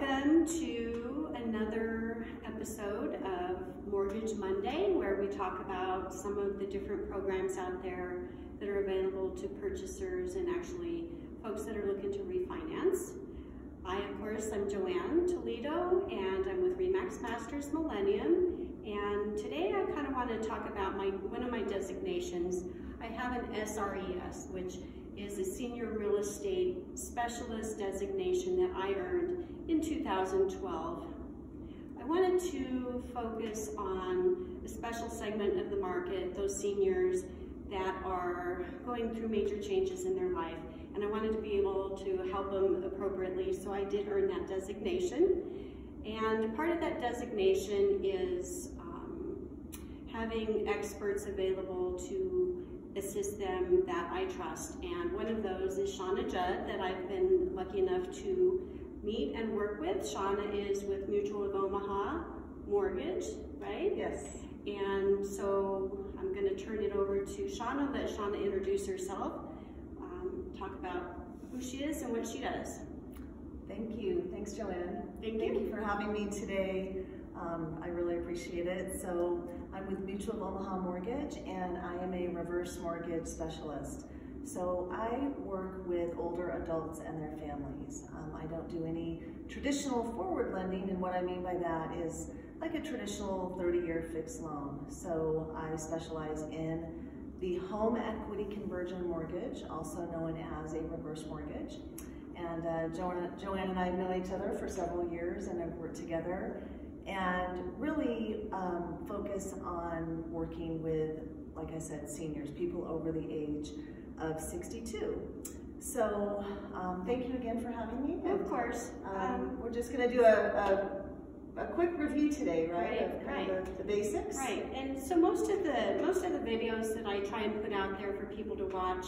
Welcome to another episode of Mortgage Monday, where we talk about some of the different programs out there that are available to purchasers and actually folks that are looking to refinance. I, of course, I'm Joanne Toledo, and I'm with Remax Masters Millennium. And today I kind of want to talk about my one of my designations. I have an SRES, which is a senior real estate specialist designation that I earned in 2012. I wanted to focus on a special segment of the market, those seniors that are going through major changes in their life. And I wanted to be able to help them appropriately, so I did earn that designation. And part of that designation is um, having experts available to assist them that I trust. And one of those is Shana Judd that I've been lucky enough to meet and work with. Shana is with Mutual of Omaha Mortgage, right? Yes. And so I'm going to turn it over to Shana, let Shana introduce herself, um, talk about who she is and what she does. Thank you. Thanks, Joanne. Thank, Thank you. you for having me today. Um, I really appreciate it. So I'm with Mutual of Omaha Mortgage and I am a reverse mortgage specialist. So I work with older adults and their families. Um, I don't do any traditional forward lending and what I mean by that is like a traditional 30-year fixed loan. So I specialize in the home equity conversion mortgage, also known as a reverse mortgage. And uh, Joanne, and I have known each other for several years and have worked together and really um, focus on working with, like I said, seniors, people over the age of 62. So um, thank you again for having me. Of course. Um, Um, we're just going to do a, a, a, quick review today, right? Right, right. the, the basics. Right, and so most of the most of the videos that I try and put out there for people to watch,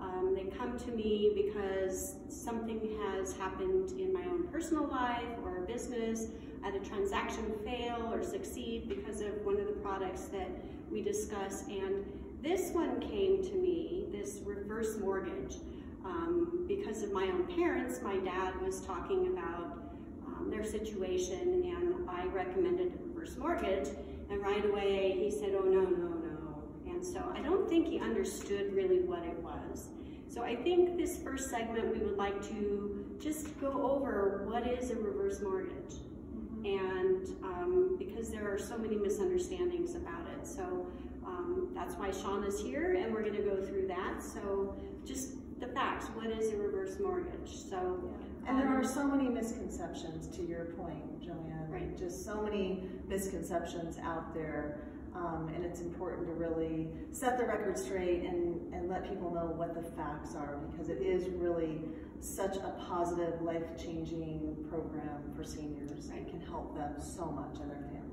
um, they come to me because something has happened in my own personal life or business, had a transaction fail or succeed because of one of the products that we discuss. And this one came to me, this reverse mortgage, um, because of my own parents. My dad was talking about um, their situation and I recommended a reverse mortgage and right away he said, oh no, no, no. And so I don't think he understood really what it was. So I think this first segment we would like to just go over what is a reverse mortgage. And um, because there are so many misunderstandings about it. So um, that's why Shana's here and we're gonna go through that. So just the facts, what is a reverse mortgage? So And there um, are so many misconceptions to your point, Joanne. Right. Just so many misconceptions out there. Um, and it's important to really set the record straight and, and let people know what the facts are because it is really such a positive, life-changing program for seniors. Right. It can help them so much and their families.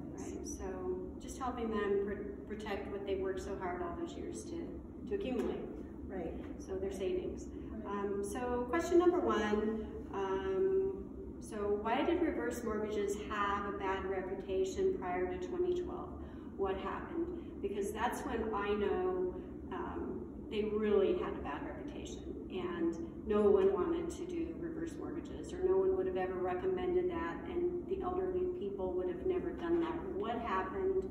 So just helping them pr- protect what they worked so hard all those years to, to accumulate, Right. so their savings. Um, so question number one, um, so why did reverse mortgages have a bad reputation prior to 2012? What happened? Because that's when I know um, they really had a bad reputation and no one wanted to do reverse mortgages or no one would have ever recommended that and the elderly people would have never done that. What happened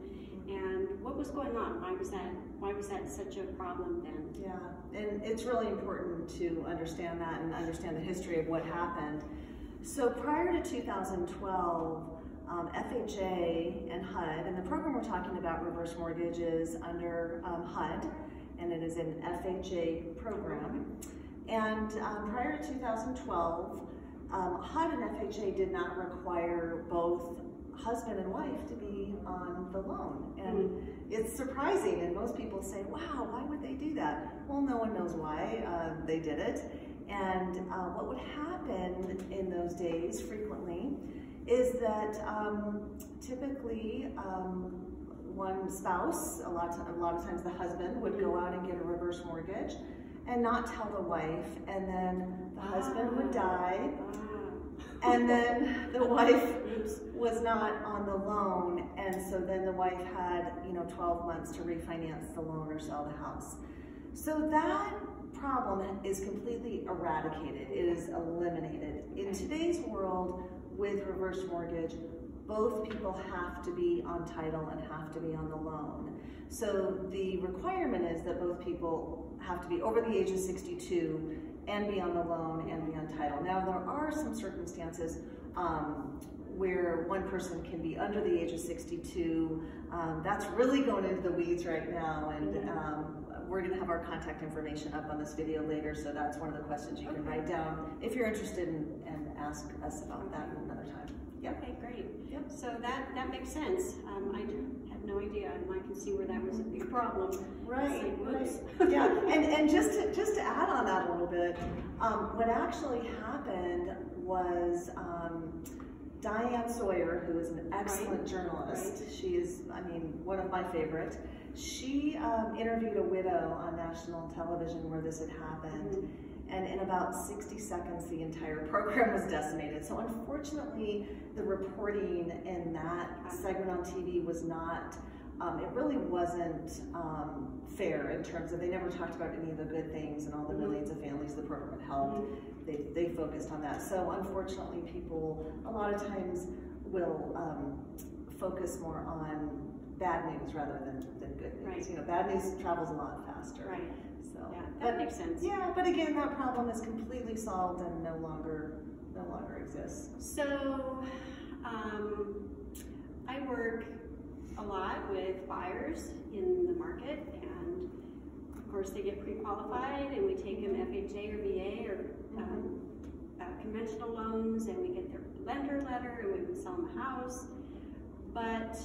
and what was going on? Why was that, why was that such a problem then? Yeah, and it's really important to understand that and understand the history of what happened. So prior to 2012, um, FHA and HUD, and the program we're talking about, reverse mortgages, under um, HUD, and it is an FHA program. And um, prior to 2012, um, HUD and FHA did not require both husband and wife to be on the loan. And it's surprising, and most people say, wow, why would they do that? Well, no one knows why uh, they did it. And uh, what would happen in those days frequently is that um, typically um, one spouse, a lot, of, a lot of times the husband, would go out and get a reverse mortgage and not tell the wife, and then the husband would die, Ah, and then the wife was not on the loan, and so then the wife had, you know, 12 months to refinance the loan or sell the house. So that problem is completely eradicated. It is eliminated. In today's world, with reverse mortgage, both people have to be on title and have to be on the loan. So the requirement is that both people have to be over the age of 62 and be on the loan and be on title. Now there are some circumstances um, where one person can be under the age of 62. Um, that's really going into the weeds right now and Mm-hmm. um, we're going to have our contact information up on this video later so that's one of the questions you can write down if you're interested in, and ask us about that another time. Yep. Okay, great. Yep. So that, that makes sense. Um, I had no idea, and I can see where that was a big problem. Right, like, right. Yeah, and, and just to, just to add on that a little bit, um, what actually happened was um, Diane Sawyer, who is an excellent Right, journalist, she is, I mean, one of my favorite. She um, interviewed a widow on national television where this had happened. Mhm. And in about 60 seconds, the entire program was decimated. So unfortunately, the reporting in that segment on TV was not, um, it really wasn't um, fair in terms of, they never talked about any of the good things and all the Mhm. millions of families the program had helped. Mhm. They, they focused on that. So unfortunately, people a lot of times will um, focus more on bad news rather than, than good news. Right. You know, bad news travels a lot faster. Right, So, yeah, but- that makes sense. yeah, but again, that problem is completely solved and no longer, no longer exists. So, um, I work a lot with buyers in the market, and of course, they get pre-qualified, and we take them FHA or VA or um, uh, conventional loans, and we get their lender letter, and we can sell them a house. But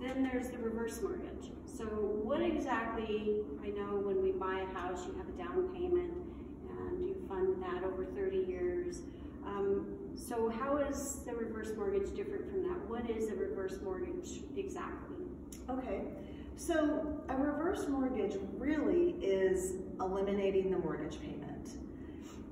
then there's the reverse mortgage. So, what exactly? I know when we buy a house, you have a down payment, and you fund that over 30 years. Um, so how is the reverse mortgage different from that? What is a reverse mortgage exactly? Okay, so a reverse mortgage really is eliminating the mortgage payment.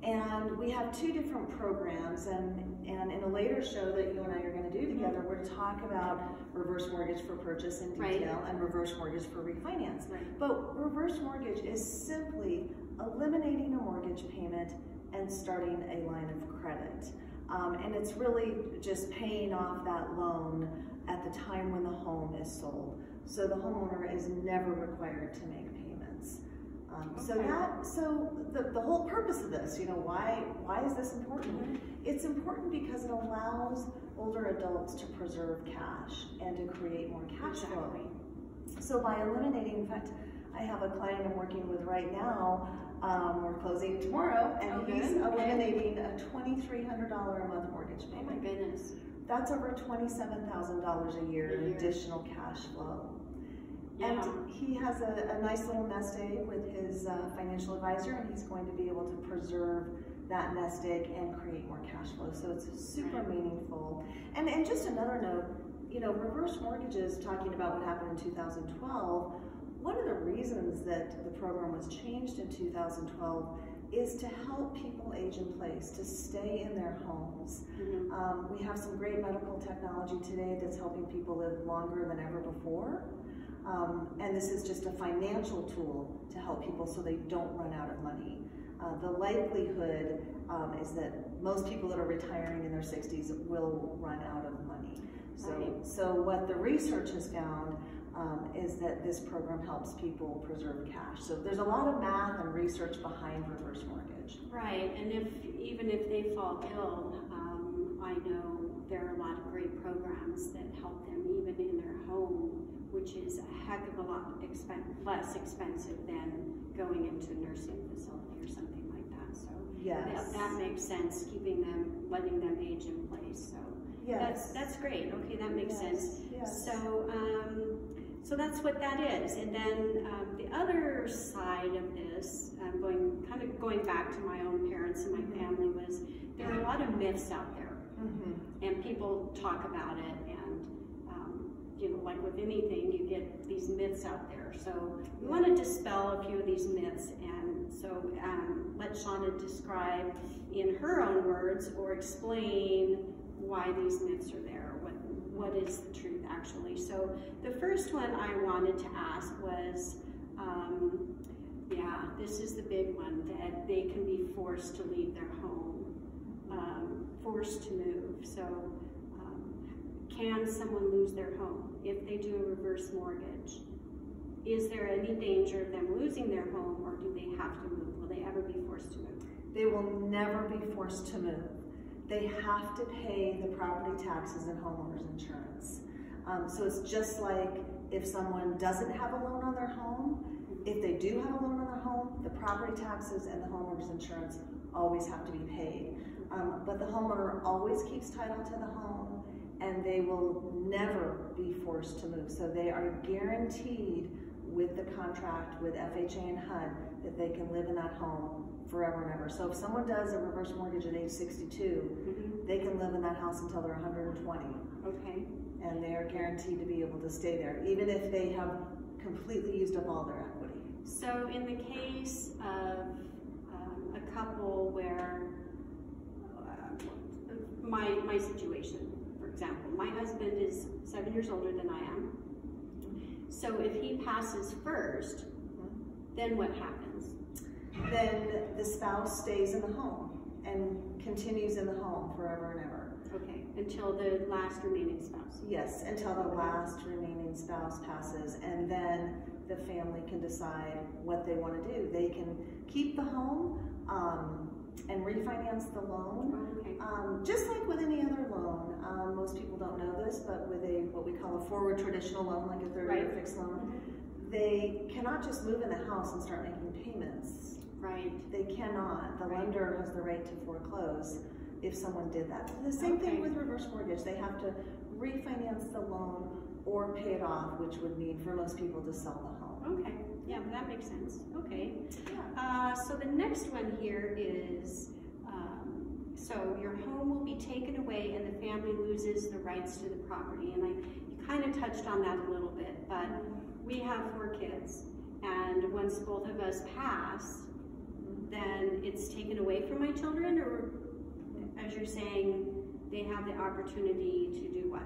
And we have two different programs, and, and in a later show that you and I are going to do together, we're to talk about reverse mortgage for purchase in Right. detail and reverse mortgage for refinance. Right. But reverse mortgage is simply eliminating a mortgage payment and starting a line of credit. Um, and it's really just paying off that loan at the time when the home is sold. So the homeowner is never required to make payments. Um, so that, so the, the whole purpose of this, you know, why, why is this important? It's important because it allows older adults to preserve cash and to create more cash flow. So by eliminating, in fact, I have a client I'm working with right now. Um, we're closing tomorrow, and Oh, he's good. Eliminating a twenty-three hundred dollar a month mortgage Oh my payment. goodness. That's over twenty-seven thousand dollars a year in additional cash flow. Yeah. And he has a, a nice little nest egg with his uh, financial advisor, and he's going to be able to preserve that nest egg and create more cash flow. So it's super meaningful. And and just another note, you know, reverse mortgages. Talking about what happened in 2012. One of the reasons that the program was changed in 2012 is to help people age in place, to stay in their homes. Mhm. Um, we have some great medical technology today that's helping people live longer than ever before. Um, and this is just a financial tool to help people so they don't run out of money. Uh, the likelihood um, is that most people that are retiring in their 60s will run out of money. So, Right. so what the research has found um, is that this program helps people preserve cash. So there's a lot of math and research behind reverse mortgage. Right, and if even if they fall ill, um, I know there are a lot of great programs that help them even in their home, which is a heck of a lot expen- less expensive than going into a nursing facility or something like that. So Yes. that, that makes sense, keeping them, letting them age in place. So Yes. that's that's great. Okay, that makes Yes, sense. yes. So, um, so that's what that is. And then um, the other side of this, um, going kind of going back to my own parents and my family, was there are a lot of myths out there, Mhm. and people talk about it. You know, like with anything, you get these myths out there. So we want to dispel a few of these myths, and so um, let Shana describe in her own words or explain why these myths are there. What what is the truth actually? So the first one I wanted to ask was, um, yeah, this is the big one that they can be forced to leave their home um, forced to move. So, can someone lose their home if they do a reverse mortgage? Is there any danger of them losing their home, or do they have to move? Will they ever be forced to move? They will never be forced to move. They have to pay the property taxes and homeowners insurance. Um, so it's just like if someone doesn't have a loan on their home, if they do have a loan on their home, the property taxes and the homeowner's insurance always have to be paid. Um, but the homeowner always keeps title to the home and they will never be forced to move. So they are guaranteed with the contract with FHA and HUD that they can live in that home forever and ever. So if someone does a reverse mortgage at age 62, Mhm. they can live in that house until they're 120 Okay. and they are guaranteed to be able to stay there, even if they have completely used up all their equity. So in the case of um, a couple where uh, my my situation, example, my husband is seven years older than I am. So if he passes first, then what happens? Then the spouse stays in the home and continues in the home forever and ever. Okay, until the last remaining spouse. Yes, until the last remaining spouse passes, and then the family can decide what they want to do. They can keep the home um, and refinance the loan, Okay. um, just like with any other loan. Um, most people don't know this, but with a what we call a forward traditional loan, like a 30-year Right. fixed loan, they cannot just move in the house and start making payments. Right. They cannot. The Right. lender has the right to foreclose if someone did that. The same thing with reverse mortgage. They have to refinance the loan or pay it off, which would mean for most people to sell the home. Okay. Yeah, that makes sense. Okay. Uh, so the next one here is, um, so your home will be taken away and the family loses the rights to the property. And I, you kind of touched on that a little bit, but we have four kids. And once both of us pass, then it's taken away from my children or, as you're saying, they have the opportunity to do what?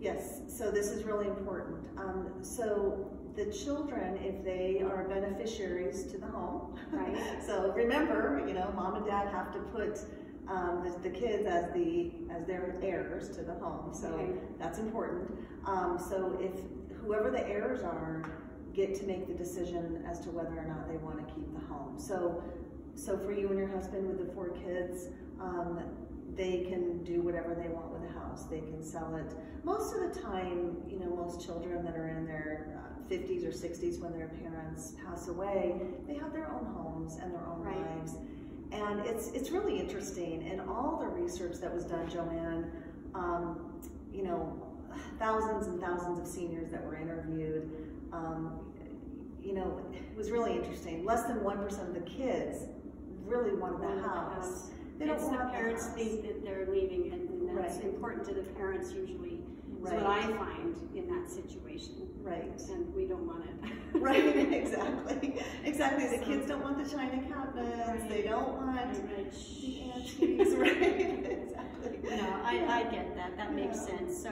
Yes, so this is really important. Um, so the children, if they are beneficiaries to the home, Right. so remember, you know, mom and dad have to put um, the, the kids as the as their heirs to the home. So Okay. that's important. Um, so if whoever the heirs are, get to make the decision as to whether or not they want to keep the home. So, so for you and your husband with the four kids, um, they can do whatever they want with the house. They can sell it. Most of the time, you know, most children that are in their uh, 50s or 60s when their parents pass away, they have their own homes and their own Right. lives. And it's it's really interesting. In all the research that was done, Joanne, um, you know, thousands and thousands of seniors that were interviewed, um, you know, it was really interesting. Less than 1% of the kids really wanted the house. They don't It's the parents think that they're leaving and and that's Right. important to the parents usually, is Right. what I find in that situation. Right. And we don't want it. Right, exactly. Exactly. The kids don't want the china cabinets. They don't want the antiques. Right. exactly. I, I get that, that makes Yeah. sense. So,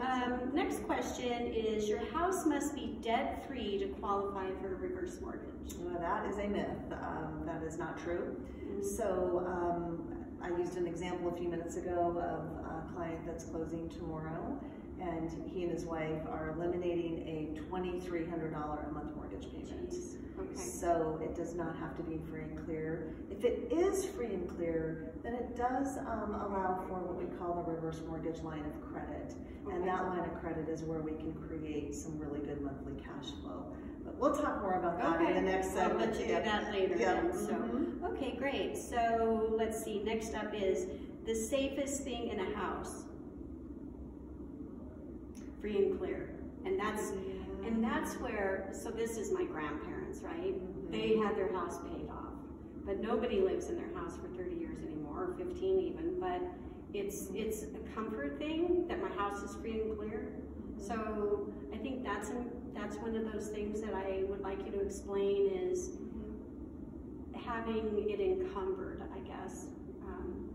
um, next question is, your house must be debt-free to qualify for a reverse mortgage. Well, that is a myth. Um, that is not true. So um, I used an example a few minutes ago of a client that's closing tomorrow, and he and his wife are eliminating a $2,300 a month mortgage payment. Jeez, okay. So it does not have to be free and clear. If it is free and clear, then it does um, allow for what we call the reverse mortgage line of credit. And that line of credit is where we can create some really good monthly cash flow. But we'll talk more about that in the next I'll segment. let you do that later Yep. then, so. Mhm. Okay, great. So let's see, next up is the safest thing in a house. Free and clear. And that's, and that's where, so this is my grandparents, right? Mhm. They had their house paid off. But nobody lives in their house for 30 years anymore, or 15 even, but it's, it's a comfort thing that my house is free and clear. So I think that's, an, that's one of those things that I would like you to explain is having it encumbered, I guess, um,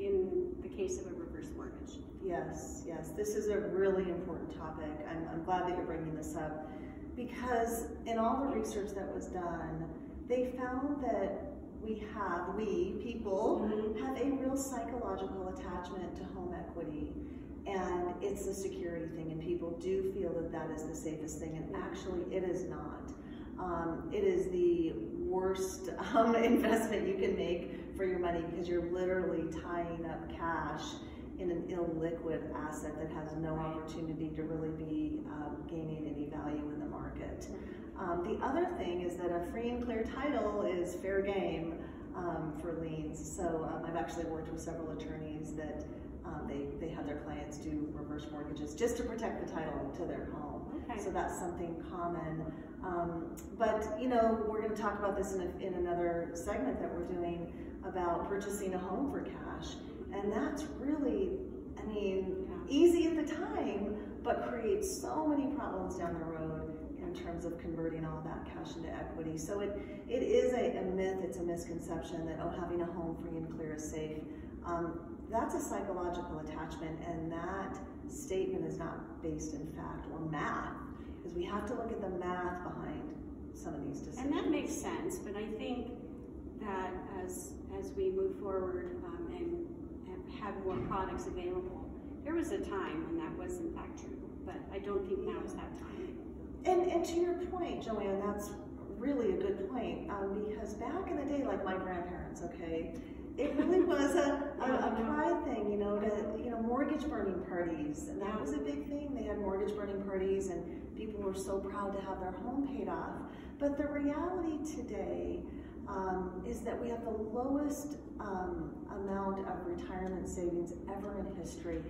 in the case of a reverse mortgage. Yes, yes, this is a really important topic. I'm, I'm glad that you're bringing this up because in all the research that was done, they found that we have, we people, Mhm. have a real psychological attachment to home equity. And it's a security thing, and people do feel that that is the safest thing, and actually, it is not. Um, it is the worst um, investment you can make for your money because you're literally tying up cash in an illiquid asset that has no opportunity to really be um, gaining any value in the market. Um, the other thing is that a free and clear title is fair game um, for liens. So um, I've actually worked with several attorneys that um, they, they have their clients do reverse mortgages just to protect the title to their home. Okay. So that's something common. Um, but, you know, we're going to talk about this in, a, in another segment that we're doing about purchasing a home for cash. And that's really, I mean, easy at the time, but creates so many problems down the road in terms of converting all that cash into equity. So it, it is a, a myth, it's a misconception that, oh, having a home free and clear is safe. Um, that's a psychological attachment, and that statement is not based in fact or math, because we have to look at the math behind some of these decisions. And that makes sense, but I think that as, as we move forward um, and have more products available, there was a time when that was in fact true, but I don't think now is that time. And, and to your point, Joanne, that's really a good point. Um, because back in the day, like my grandparents, okay, it really was a, a, a pride thing, you know, to, you know, mortgage burning parties. And that was a big thing. They had mortgage burning parties and people were so proud to have their home paid off. But the reality today um, is that we have the lowest um, amount of retirement savings ever in history.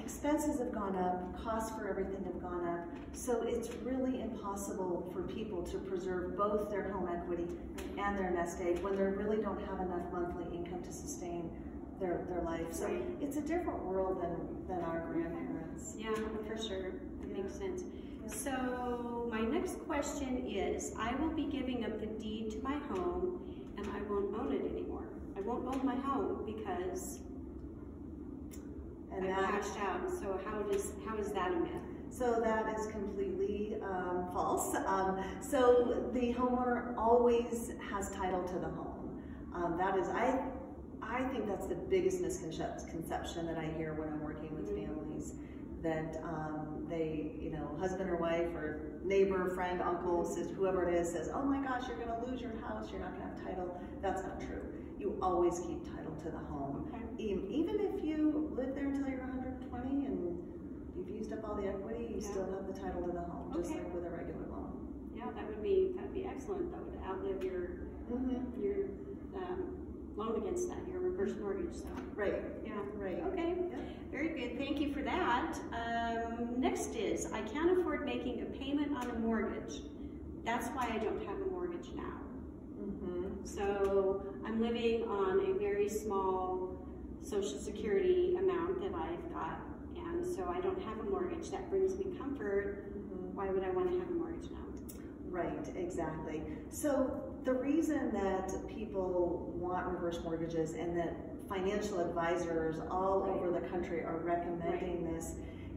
Expenses have gone up, costs for everything have gone up, so it's really impossible for people to preserve both their home equity and their nest egg when they really don't have enough monthly income to sustain their, their life. So Right. it's a different world than, than our grandparents. Yeah, for sure, that makes sense. So my next question is, I will be giving up the deed to my home and I won't own it anymore. I won't own my home because And I that, cashed out, so how does, how is that a myth? So that is completely um, false. Um, so the homeowner always has title to the home. Um, that is, I, I think that's the biggest misconception that I hear when I'm working with families. That um, they, you know, husband or wife or neighbor, friend, uncle, sister, whoever it is, says, "Oh my gosh, you're going to lose your house. You're not going to have title." That's not true. You always keep title to the home. Okay. Even if you live there until you're 120 and you've used up all the equity, you Yeah. still have the title to the home, just Okay. like with a regular loan. Yeah, that would be, that'd be excellent, That would outlive your, Mm-hmm. your, um, loan against that, your reverse mortgage, so, Right, yeah. right. Okay, Yep. very good, thank you for that. Um, next is, I can't afford making a payment on a mortgage. That's why I don't have a mortgage now. Mm-hmm. So I'm living on a very small social security amount that I've got, and so I don't have a mortgage. That brings me comfort. Mm-hmm. Why would I want to have a mortgage now? Right, exactly. So the reason that people want reverse mortgages and that financial advisors all Right. over the country are recommending this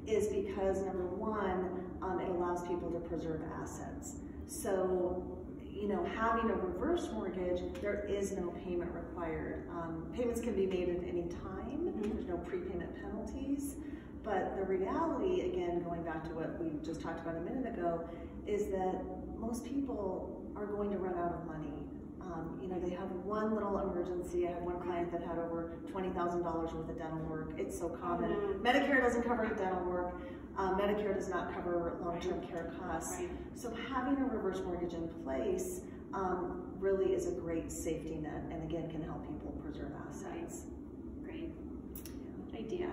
is because number one, um, it allows people to preserve assets. So, you know, having a reverse mortgage, there is no payment required. Um, payments can be made at any time. Mhm. There's no prepayment penalties. But the reality, again, going back to what we just talked about a minute ago, is that most people are going to run out of money. Um, you know, they have one little emergency. I have one client that had over $20,000 worth of dental work. It's so common. Oh, no. Medicare doesn't cover dental work. Um, Medicare does not cover long-term care costs. Right. So having a reverse mortgage in place um, really is a great safety net and again can help people preserve assets. Great. Good idea.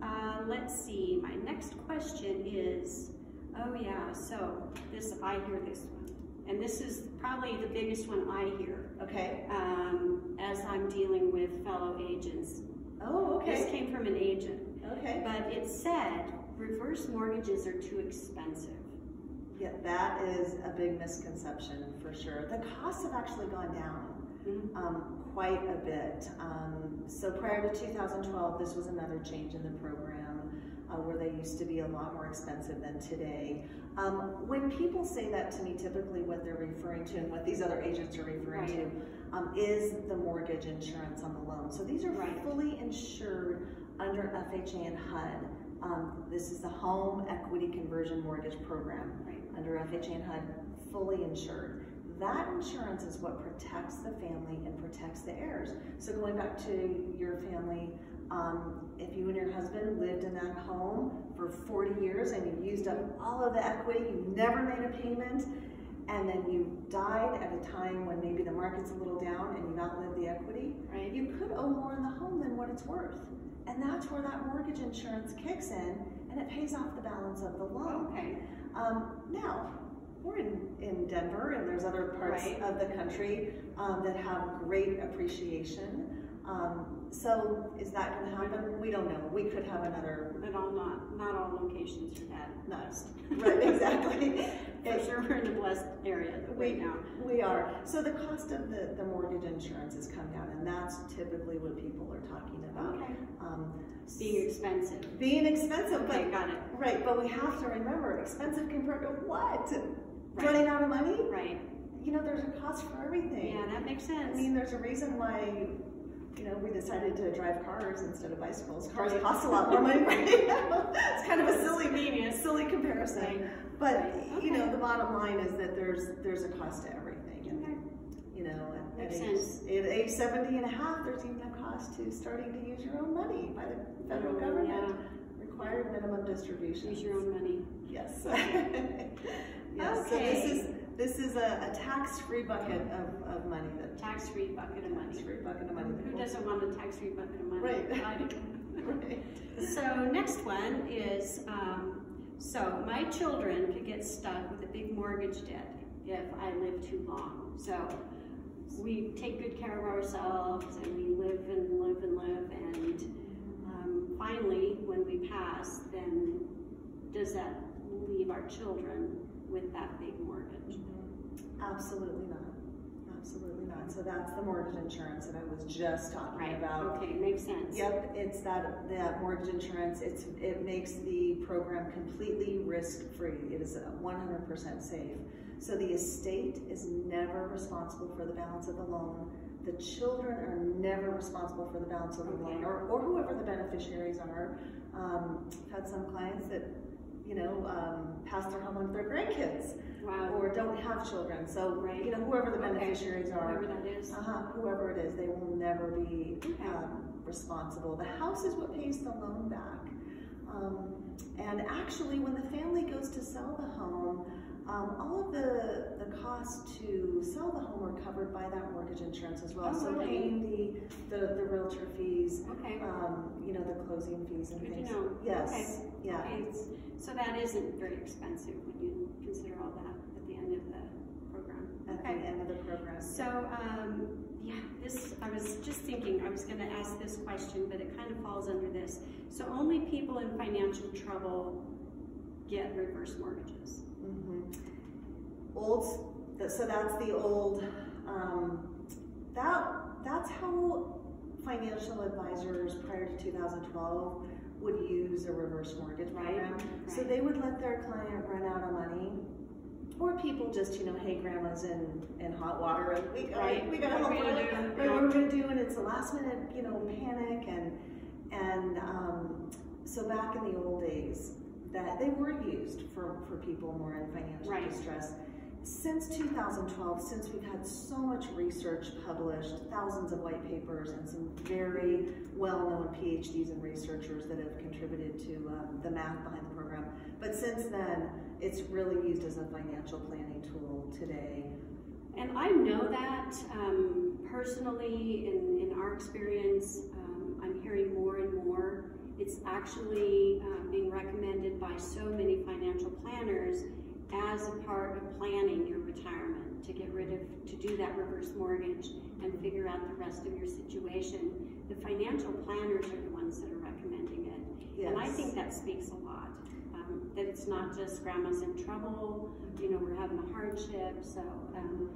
Uh, let's see. My next question is, oh yeah, so this I hear this one, and this is probably the biggest one I hear Okay. um, as I'm dealing with fellow agents. Oh, okay. This came from an agent, Okay. but it said reverse mortgages are too expensive. Yeah, that is a big misconception for sure. The costs have actually gone down. Mhm. um, quite a bit. Um, so prior to 2012, this was another change in the program. uh, where they used to be a lot more expensive than today. Um, when people say that to me, typically what they're referring to and what these other agents are referring Right. to um, is the mortgage insurance on the loan. So these are Right. fully insured under FHA and HUD. Um, this is the Home Equity Conversion Mortgage Program Right. under FHA and HUD, fully insured. That insurance is what protects the family and protects the heirs. So going back to your family, um, if you and your husband lived in that home for 40 years and you used up all of the equity, you never made a payment, and then you died at a time when maybe the market's a little down and you've outlived the equity, Right. you could owe more in the home than what it's worth. And that's where that mortgage insurance kicks in and it pays off the balance of the loan. Okay. Um, now, we're in, in Denver and there's other parts Right. of the country um, that have great appreciation. Um, so is that going to happen? We don't know. We could have another. But all not, not all locations are that blessed. Right, exactly. For sure, we're in a blessed area right now. We are. So the cost of the, the mortgage insurance has come down, and that's typically what people are talking about. Okay. Um, Being expensive. being expensive, Okay, but got it. right, but we have to remember expensive compared to what? Right. Running out of money? Right. You know, there's a cost for everything. Yeah, that makes sense. I mean, there's a reason why, you know, we decided to drive cars instead of bicycles. Cars Right. cost a lot more money, right? it's kind of a silly, Convenience. silly comparison. Right. But Right. you know, the bottom line is that there's there's a cost to everything, and Okay. you know, at, Makes age, sense. at age 70 and a half, there's even a cost to starting to use your own money by the federal Oh, government. Required minimum distribution. Use your own money. Yes. This is a, a tax-free bucket of, of money that Tax-free bucket of money. tax-free bucket of money. Who doesn't want a tax-free bucket of money? Right. I do. Right. So next one is, um, so my children could get stuck with a big mortgage debt if I live too long. So we take good care of ourselves and we live and live and live and um, finally, when we pass, then does that leave our children with that big mortgage? Absolutely not. Absolutely not. So that's the mortgage insurance that I was just talking Right, about. okay, makes sense. Yep, it's that that mortgage insurance. It's it makes the program completely risk free. It is 100% safe. So the estate is never responsible for the balance of the loan. The children are never responsible for the balance of the Okay. loan, or, or whoever the beneficiaries are. Um, I've had some clients that, you know, um, pass their home on to their grandkids, Wow. or don't have children. So, Right. you know, whoever the Okay. beneficiaries are, Whoever that is. uh-huh, whoever it is, they will never be Okay. um, responsible. The house is what pays the loan back. Um, and actually, when the family goes to sell the home, um, all of the, the costs to sell the home are covered by that mortgage insurance as well. Oh, so paying the, the, the realtor fees, Okay. um, you know, the closing fees and Good to things. know. Yes, Okay. yeah. Okay, So that isn't very expensive when you consider all that at the end of the program. At the Okay. end of the program. So, um, yeah, this, I was just thinking, I was gonna ask this question, but it kind of falls under this. So only people in financial trouble get reverse mortgages. Mhm. Old, so that's the old, um, that, that's how financial advisors prior to 2012 would use a reverse mortgage Right, program. So they would let their client run out of money. Or people just, you know, hey, grandma's in, in hot water and we got, Right. we got What help her. Right, what we're gonna do, and it's a last minute, you know, panic and, and, um, so back in the old days, that they were used for, for people more in financial Right. distress. Since 2012, since we've had so much research published, thousands of white papers, and some very well-known PhDs and researchers that have contributed to um, the math behind the program. But since then, it's really used as a financial planning tool today. And I know that um, personally, in, in our experience, um, I'm hearing more and more. It's actually uh, being recommended by so many financial planners as a part of planning your retirement to get rid of, to reverse mortgage and figure out the rest of your situation. The financial planners are the ones that are recommending it. And I think that speaks a lot. Um, that it's not just grandma's in trouble, you know, we're having a hardship. So um,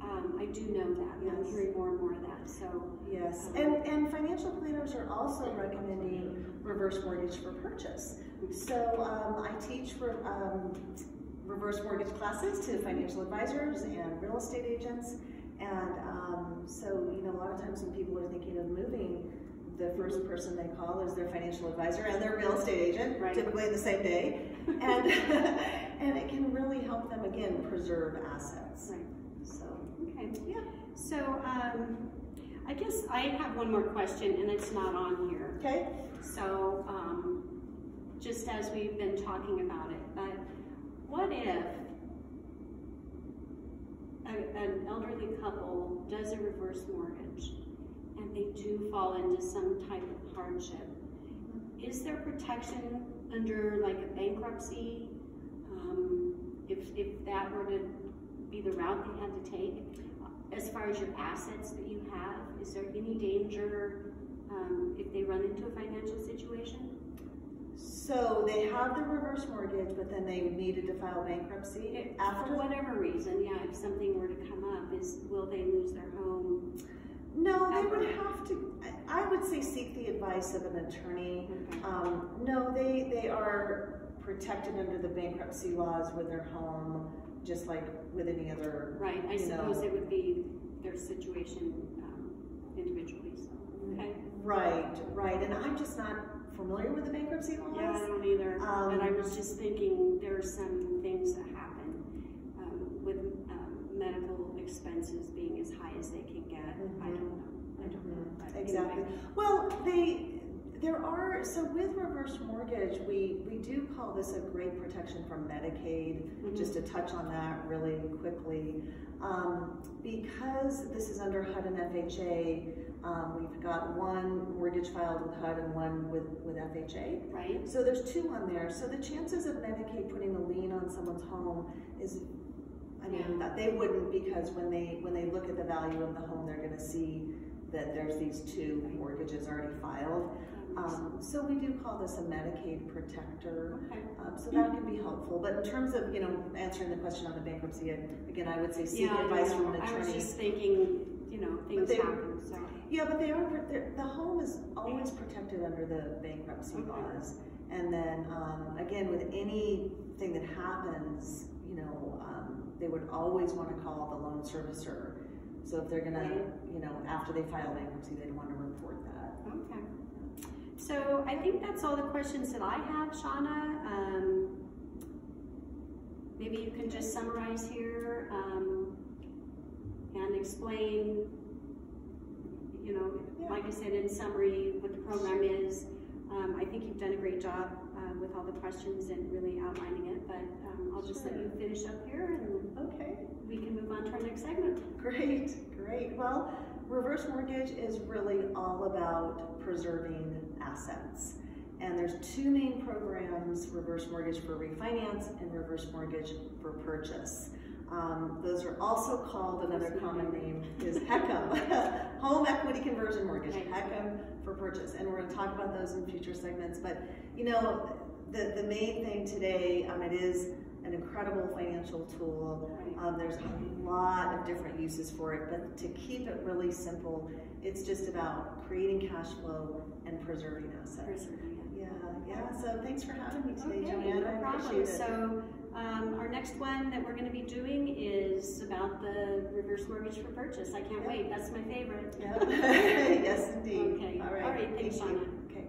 I, Um, I do know that, and I'm hearing more and more of that, so. Yes, and, and financial planners are also recommending reverse mortgage for purchase. So um, I teach re- um, reverse mortgage classes to financial advisors and real estate agents. And um, so, you know, a lot of times when people are thinking of moving, the first person they call is their financial advisor and their real estate agent, Right. typically in the same day. And, and it can really help them, again, preserve assets. Right. So, Okay. yeah. So, um, I guess I have one more question, and it's not on here. Okay? So, um, just as we've been talking about it, but what if a, an elderly couple does a reverse mortgage and they do fall into some type of hardship? Is there protection under like a bankruptcy? Um, if, if that were to be the route they had to take? As far as your assets that you have, is there any danger um, if they run into a financial situation? So they have the reverse mortgage, but then they needed to file bankruptcy If- after? For whatever reason, yeah, if something were to come up, is, will they lose their home? No, they would have to, I I would say seek the advice of an attorney. Okay. Um, no, they, they are protected under the bankruptcy laws with their home, just like with any other. Right, I suppose know. it would be their situation um, individually, so, okay. Right, right, and I'm just not familiar with the bankruptcy laws. Yeah, I don't either, Um, but I was just thinking there are some things that happen um, with um, medical expenses being as high as they can get. I don't know, I don't know. Exactly. Well, they, there are, so with reverse mortgage, we, we do call this a great protection from Medicaid. Mhm. Just to touch on that really quickly. Um, because this is under HUD and FHA, um, we've got one mortgage filed with HUD and one with, with FHA. Right, So there's two on there. So the chances of Medicaid putting a lien on someone's home is, I mean, Yeah. that they wouldn't because when they when they look at the value of the home, they're going to see that there's these two mortgages already filed. Um, so we do call this a Medicaid protector. okay. Um, so that can be helpful. But in terms of you know answering the question on the bankruptcy, again, I would say seek Yeah, I advice from an I was just thinking, you know, things they- happen, so. Yeah, but they are, the home is always protected under the bankruptcy Okay. laws. And then, um, again, with anything that happens, you know, um, they would always want to call the loan servicer. So if they're gonna, you know, after they file bankruptcy, they'd want to report that. Okay. So I think that's all the questions that I have, Shana. Um, maybe you can just summarize here um, and explain, you know, Yeah. like I said, in summary, what the program is. Um, I think you've done a great job uh, with all the questions and really outlining it, but um, I'll just let you finish up here and Okay. we can move on to our next segment. Great, great. Well, reverse mortgage is really all about preserving assets. And there's two main programs, reverse mortgage for refinance and reverse mortgage for purchase. Um, those are also called, another common name is HECM, Home Equity Conversion Mortgage. HECM for purchase. And we're gonna talk about those in future segments. But, you know, the, the main thing today, um, it is an incredible financial tool. Um, there's a lot of different uses for it, but to keep it really simple, it's just about creating cash flow and preserving assets. Preserving. Yeah, yeah. So thanks for having me today, Okay, Joanne. no I problem. appreciate it. So, um, our next one that we're gonna be doing is about the reverse mortgage for purchase. I can't Yeah. wait, that's my favorite. Yeah. yes, indeed. Okay. All right. All right, thanks, Thank. Shana. Okay.